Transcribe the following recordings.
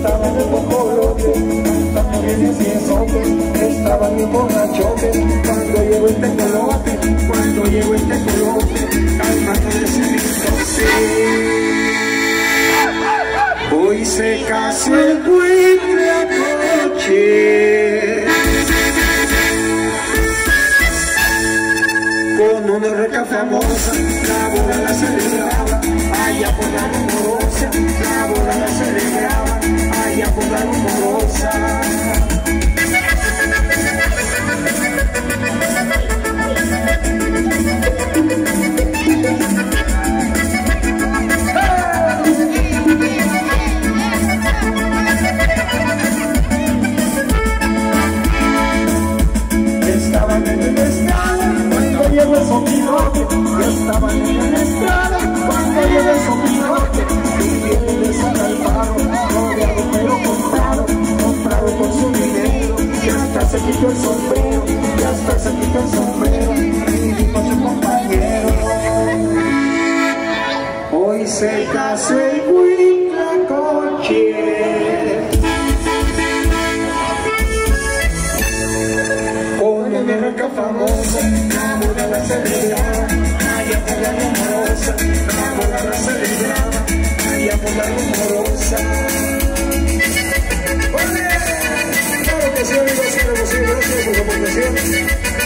estaban en coloque, cantando bien y estaban bien borrachotes, cuando llegó el tecolote, cuando llegó el tecolote, calmando de ese Hoy se casó el buitre anoche con una reca famosa, la boda la celebraba, allá por la rumorosa, la boda celebraba, allá por la rumorosa. Estaban en el estrado llegó el sopilote Estaban en el estrado cuando llegó el sopilote Y viene de San Alvaro, rodeado pero comprado Comprado por su dinero Y hasta se quitó el sombrero Y hasta se quitó el sombrero Y dijo su compañero Hoy se casó el Huitlacoche con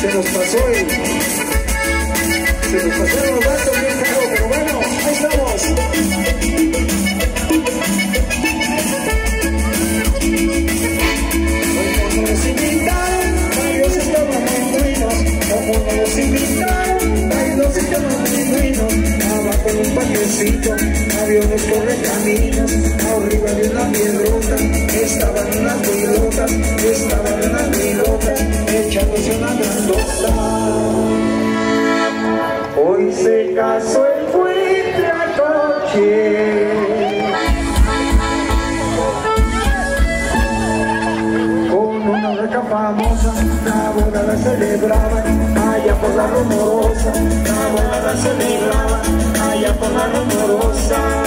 Se nos pasó el... Se nos pasaron los datos bien claro, pero bueno, ahí estamos. La celebraban, allá por la rumorosa, la boda la celebraban, allá por la rumorosa.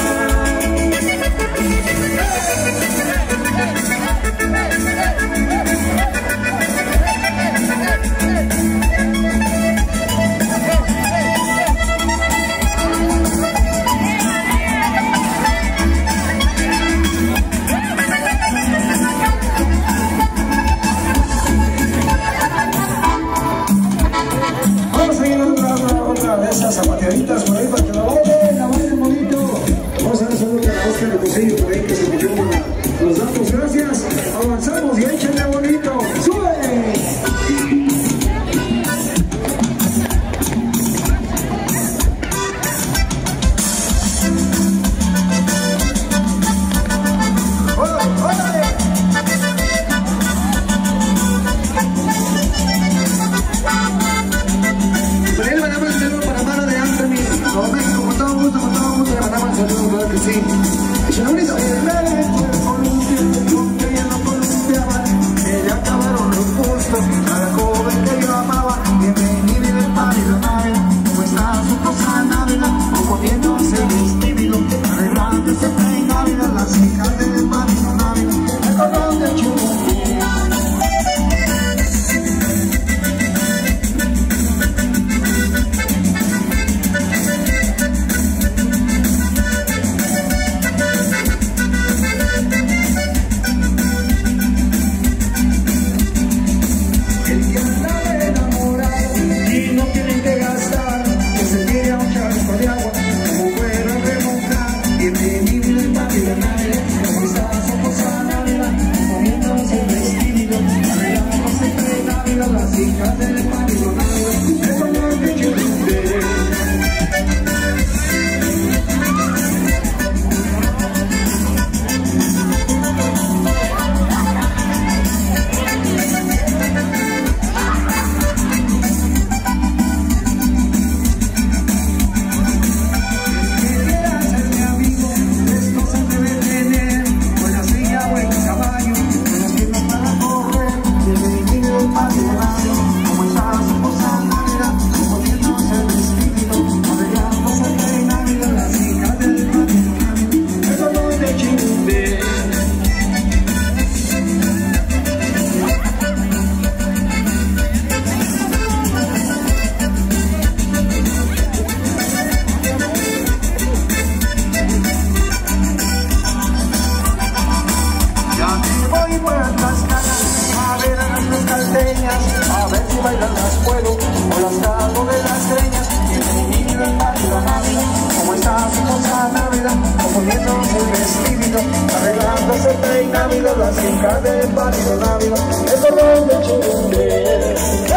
se trae Navidad, las cintas del barrio Navidad, eso no es de chumbe.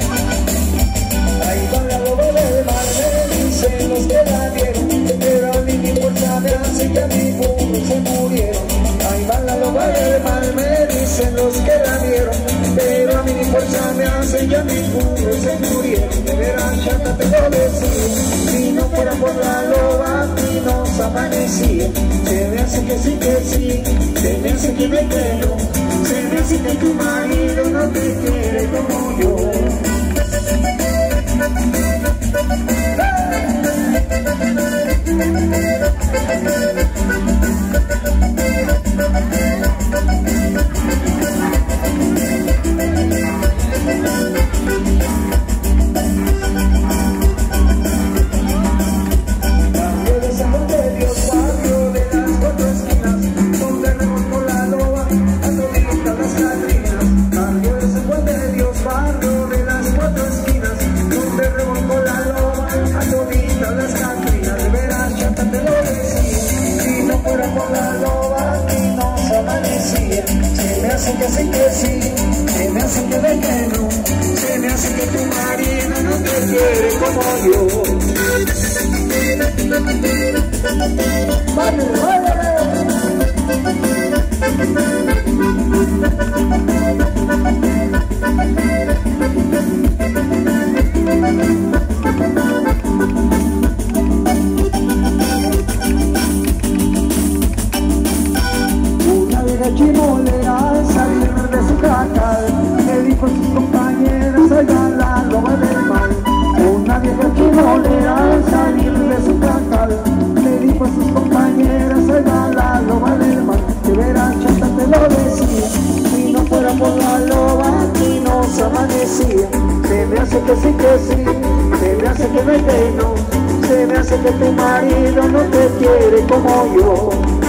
quiere como yo. ¡Vale, vale! sí, que sí, se me hace que me peino, se me hace que tu marido no te quiere como yo.